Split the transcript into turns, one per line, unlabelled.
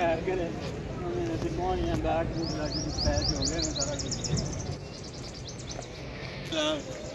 Yeah, I get it.
I mean, this morning I'm
back, and like, this is bad, you're I'm not going